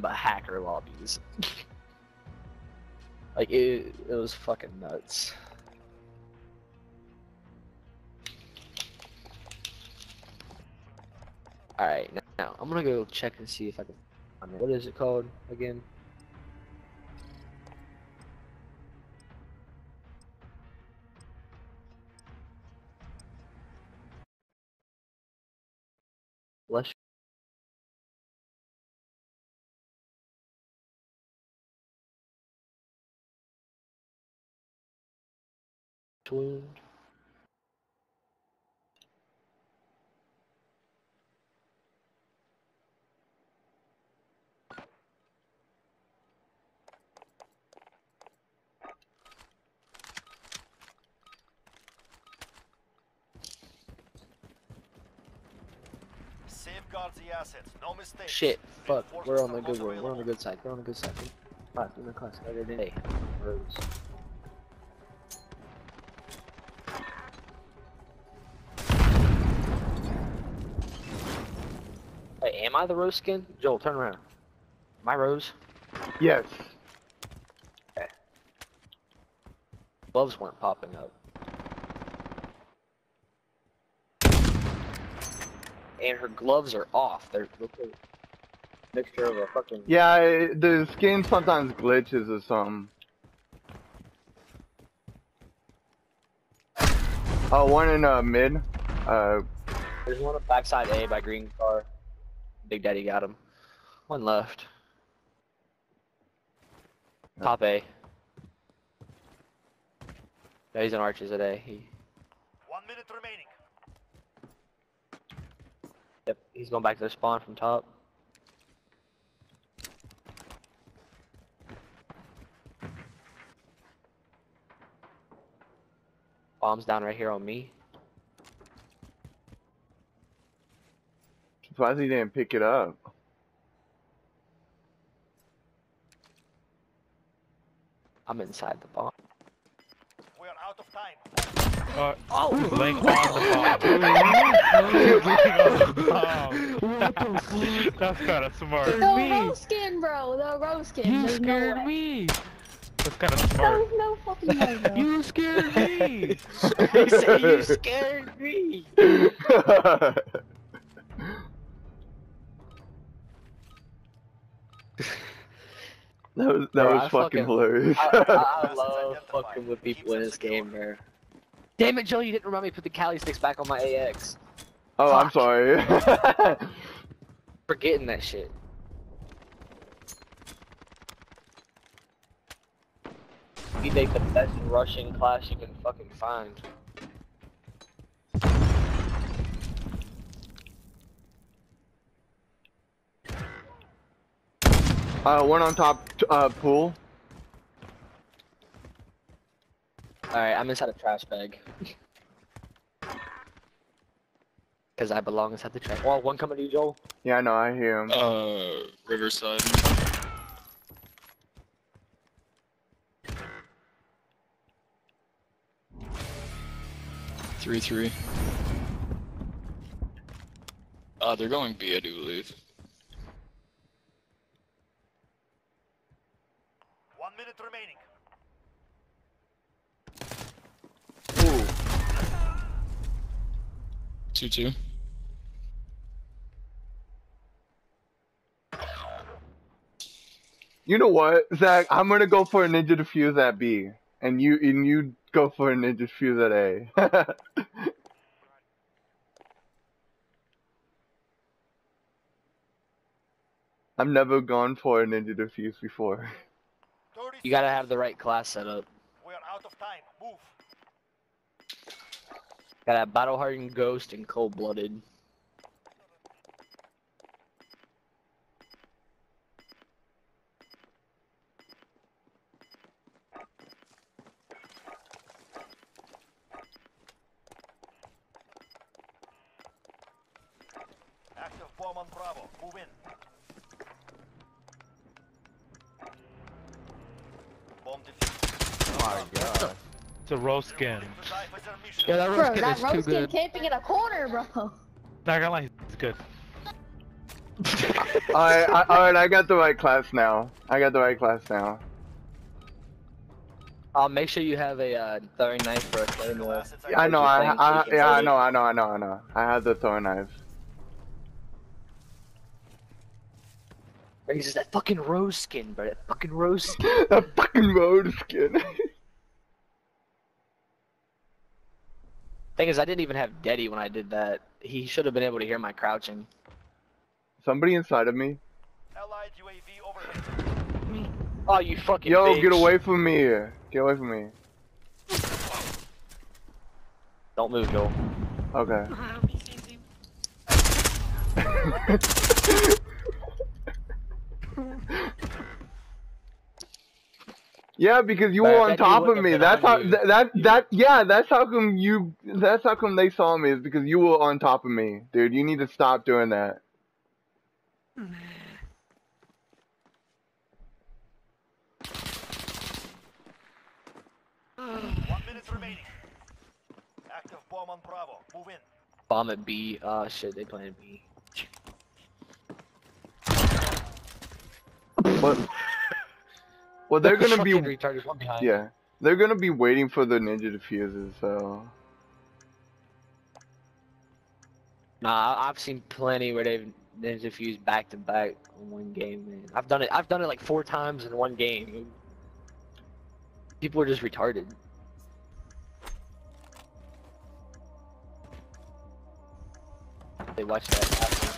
nothing but hacker lobbies. like it, it was fucking nuts. All right, now, I'm gonna go check and see if I can. What is it called again? Wound. Safeguard the assets, no mistakes. Shit, fuck, we're on the good one. We're on the good side. We're on the good side. Class, in the class, other day. Rose. I the rose skin? Joel, turn around. Am I rose? Yes. Gloves weren't popping up. And her gloves are off. They're look like mixture of a fucking Yeah, it- the skin sometimes glitches or something. Oh, one in uh, mid. Uh, There's one on backside A by green car. Big Daddy got him. One left. Top A. No, he's in arches at A. He, One minute remaining. yep, he's going back to the spawn from top. Bombs down right here on me. Surprised he didn't pick it up. I'm inside the bomb. We are out of time. Uh, Oh! laying on the bomb. on the bomb. That's kind of smart. The rose skin, bro. The rose skin. You There's scared no me. That's kind of smart. There's no fucking way, bro. You scared me. you scared me. That was that Bro, was I fucking fucking- hilarious. I, I love fucking with people in this game, bro. Damn it, Joe, you didn't remind me to put the Cali sticks back on my AX. oh, I'm sorry. Forgetting that shit. You take the best Russian class you can fucking find. Uh, one on top uh, pool. Alright, I'm inside a trash bag. Cause I belong inside the trash. Oh, one coming to you, Joel. Yeah, I know. I hear him. Uh, Riverside. Three three. Uh, they're going B, I do believe. One minute remaining. Ooh. Two two. You know what, Zach? I'm gonna go for a ninja defuse at B, and you and you go for a ninja defuse at A. I've never gone for a ninja defuse before. You gotta have the right class set up. We are out of time. Move. Gotta have battle hardened ghost and cold blooded. Active bomb on Bravo. Move in. Bomb defused. Oh my god. It's a rose skin. Live to die for their mission. Yeah, that rose Bro, skin that is rose too skin good. camping in a corner, bro. Not gonna lie, it's good. Alright, I- alright, I got the right class now. I got the right class now. I'll make sure you have a uh, throwing knife for a claymore. Assets Yeah, I know, I, Playing I, yeah, I know, I know, I know, I know. I have the throwing knife. He's just that fucking rose skin, bro. That fucking rose skin. that fucking rose skin. Thing is, I didn't even have Deddy when I did that. He should have been able to hear my crouching. Somebody inside of me. Allied UAV overhead. Oh, you fucking Yo, bitch. get away from me. Get away from me. Don't move, Joel. Okay. yeah, because you But were on top of me. That's how you. th- that that yeah, that's how come you that's how come they saw me is because you were on top of me. Dude, you need to stop doing that. One minute remaining. Active bomb on Bravo. Move in. Bomb at B. Oh shit, they playing B. But well, they're gonna be Fucking retard, there's one behind. yeah, they're gonna be waiting for the ninja defuses. So Nah, I- I've seen plenty where they've ninja fused back to back in one game. Man. I've done it. I've done it like four times in one game. People are just retarded. They watch that. happen.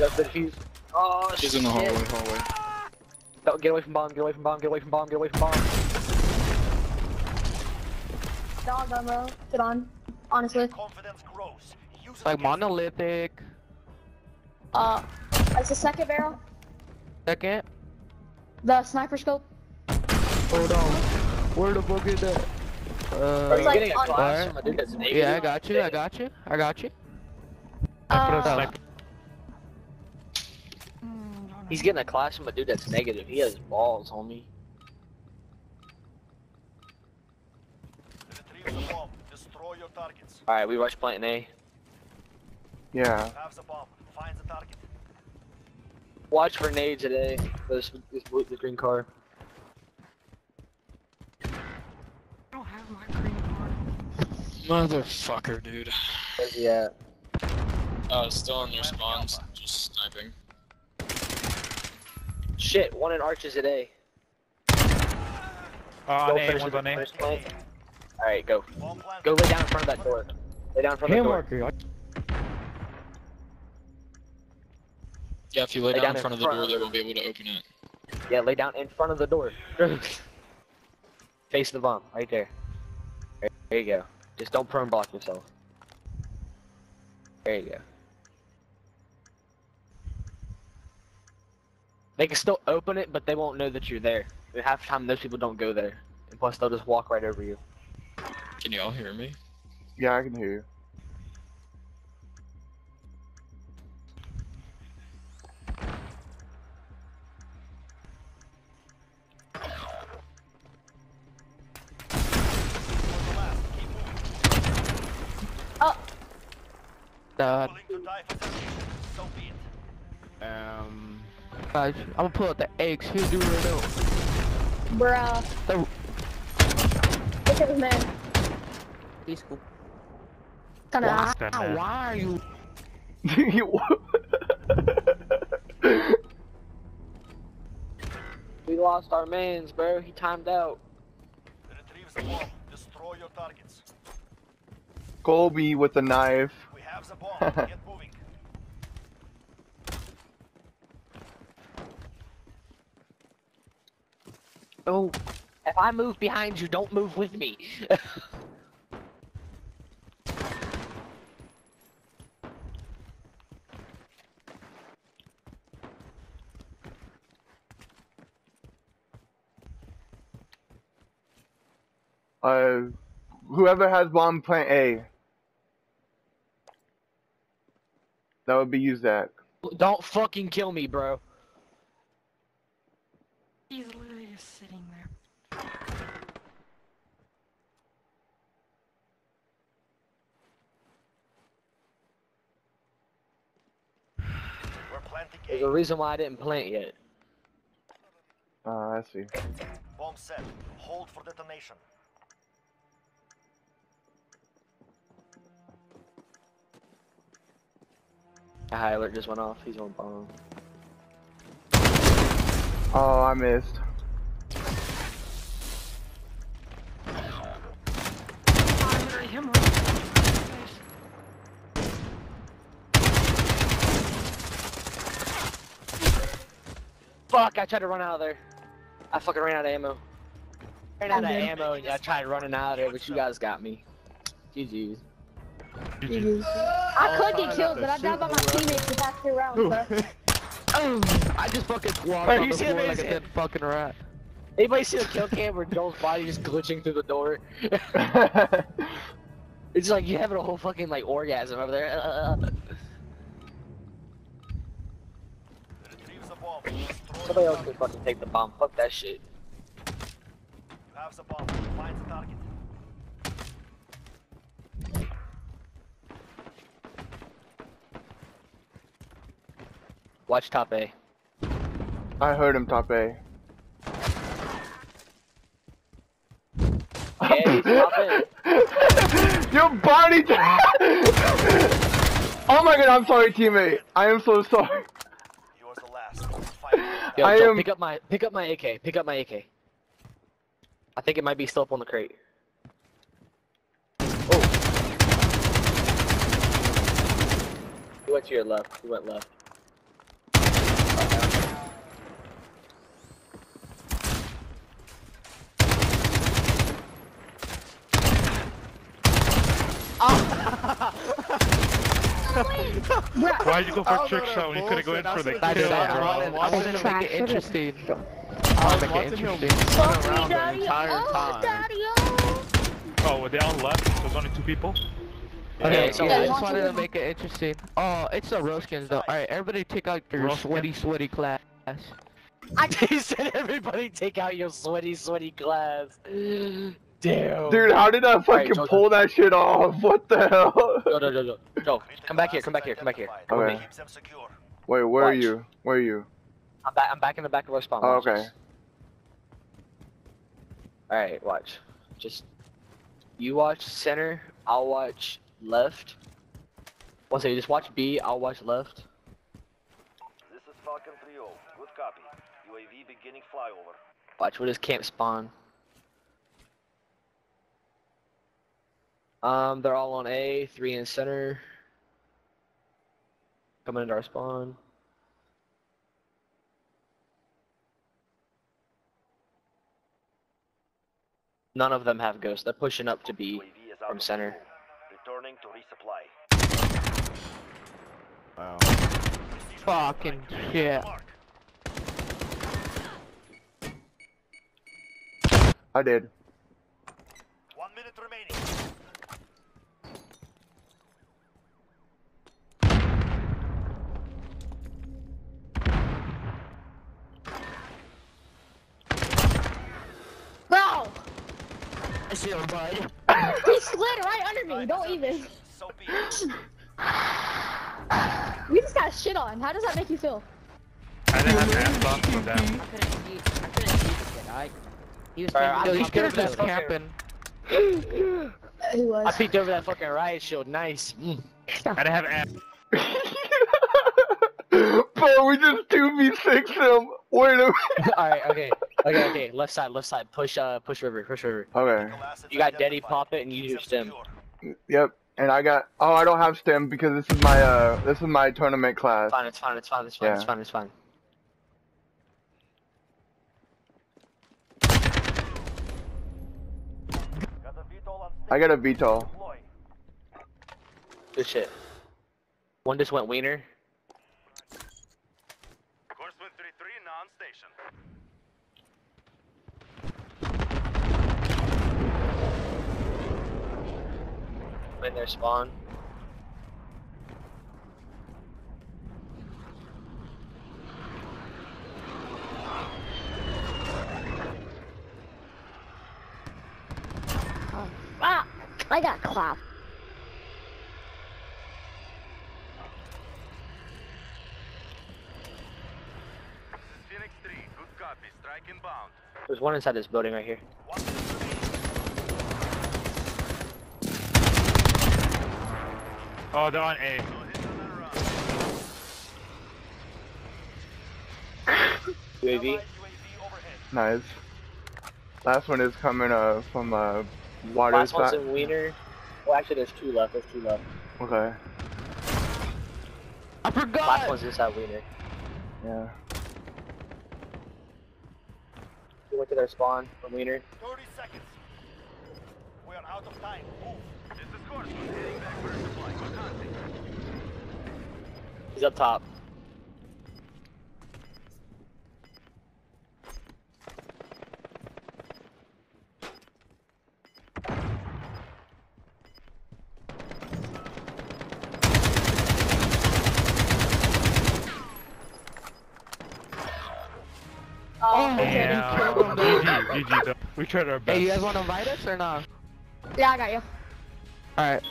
Gotta to the fuse. Oh She's shit! in the hallway, hallway. Don't- Get away from bomb. Get away from bomb. Get away from bomb. Get away from bomb. Dog on, bro. Get on. Honestly. Confidence grows. Use it Like against monolithic. Uh, it's the second barrel. Second. The sniper scope. Hold on. Where the fuck is that? Are you Uh, like getting a on- class from a dude that's naked? yeah, I got you. I got you. I got you. Uh, He's getting a clash from a dude that's negative. He has balls, homie. Retrieve the bomb. Destroy your targets. Alright, we rush plant A. yeah, Have the bomb. Find the target. Watch for nades today. This, this blue, the green car. Motherfucker, dude. Where's he at? Uh, still in their spawns, just sniping. Shit, one in arches at A. Oh, on A, one's the on A. Alright, go. Go lay down in front of that door. Lay down in front of the door. Yeah, if you lay Lay down down in in front of the front. door, they won't be able to open it. Yeah, lay down in front of the door. Face the bomb, right there. There- There you go. Just don't prone block yourself. There you go. They can still open it, but they won't know that you're there. Half the time, those people don't go there. And plus, they'll just walk right over you. Can y'all hear me? yeah, I can hear you. For the last. Keep moving. oh, Uh, Willing to die for their mission. So be it. um, guys, I'm gonna pull out the eggs. He'll do right now. bruh. The- Look at this man. He's cool. Kinda. Why, why are you? You- We lost our mans, bro. He timed out. Retrieve the bomb. Destroy your targets. Colby with the knife. We have the bomb. Oh, if I move behind you, don't move with me. Uh, whoever has bomb plant A. That would be at. don't fucking kill me, bro. He's literally just sitting there. Planting There's a A. reason why I didn't plant yet. Uh, I see. Bomb set. Hold for detonation. A high alert just went off. He's on bomb. Oh, I missed. Primary him right in the face. Fuck! I tried to run out of there. I fucking ran out of ammo. Ran out of ammo and I tried running out of there, but you guys got me. GG's. I could get killed, but I died by my teammates the past two rounds, bro. I just fucking walked Bro, on you the see floor that like a man- dead fucking rat. Anybody see the kill cam where Joel's body just glitching through the door? It's like you having a whole fucking like orgasm over there. Somebody the else can fucking take the bomb. Fuck that shit. You have the bomb. Find the target. Watch top A. I heard him top A. Yeah. Your body. oh my god, I'm sorry, teammate. I am so sorry. You are the last. Fight. Yo, I Joel, am- pick up my pick up my AK. Pick up my AK. I think it might be still up on the crate. Oh. He went to your left. He went left. Ah. Why'd you go for oh, a trick shot when you couldn't go in for the I kill, did. I bro? wanted, I wanted to make it it. interesting. I wanted to make it interesting. Fuck me, around the daddy. entire Oh, time. daddy, oh. Oh, were they all left? There's only two people? Okay, Yeah, so yeah, I just wanted to- to make it interesting. Oh, it's the Roskins though. Alright, everybody take out your Roskin? sweaty, sweaty class. he said, "Everybody take out your sweaty, sweaty glass." Damn. Dude, how did I fucking Joe, pull that shit off? What the hell? Go, go, go, go. Go. Come back here. Come back here. Come back here. Come with Okay. me. Keep secure. Wait, where are you? Where are you? I'm back. I'm back in the back of our spawn. Oh, okay. All right, watch. Just you watch center. I'll watch left. One second. Just watch B. I'll watch left. This is Falcon 3-0. Good copy. UAV beginning flyover. Watch where does camp spawn. Um, they're all on A. Three in center. Coming into our spawn. None of them have ghosts. They're pushing up to B. UAV is out From center. Returning to resupply. Wow. Fucking shit. I did. One minute remaining. Bro, I see him, bud. he slid right under me. Don't even. So. We just got shit on. How does that make you feel? I didn't have ass off from them. I couldn't see. I couldn't see the kid. I. He was. Alright, Yo, I'm these scared just that camping. He was. I peeked over that fucking riot shield. Nice. Mm. I didn't have ass. Bro, we just 2v6 him. Wait a minute. All right. Okay. Okay. Okay. Left side. Left side. Push. Uh. Push river. Push river. Okay. You got Daddy pop it and you do stem. Yep. And I got. Oh, I don't have stem because this is my uh this is my tournament class. Fine. It's fine. It's fine. It's fine. It's fine. It's fine. Got a VTOL on I got a VTOL. Good shit. One just went wiener. their spawn. Oh. Ah! I got clapped. There's one inside this building right here. Oh, they're on A. Hit another round. UAV. UAV. Nice. Last one is coming uh from uh water Last one's side. in Wiener. Well, actually, there's two left. There's two left. Okay. I forgot. Last forgot. one's inside Wiener. Yeah. We went to their spawn from Wiener. 30 seconds. We are out of time. Move. This is Scoresman. Heading back for supply. Contact. He's up top. Oh, Damn. killed. GG, GG. We tried our best. Hey, you guys want to invite us or not? Yeah, I got you. Alright.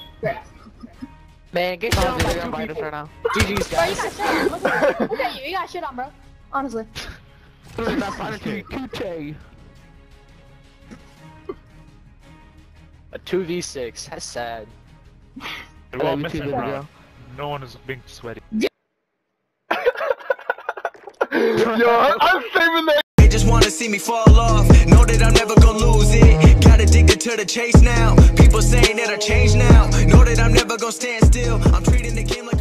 Man, get Come down on, by dude, two invite us people. right now. GG's, Bro, you guys. got shit on. Look at, you. You got shit on, bro. Honestly. Dude, that's fine to you, Kuche. A 2v6. That's sad. We're all missing video. No one is being sweaty. Yo, I'm saving that. Just wanna see me fall off. Know that I'm never gonna lose it. Got addicted to the chase now. People saying that I changed now. Know that I'm never gonna stand still. I'm treating the game like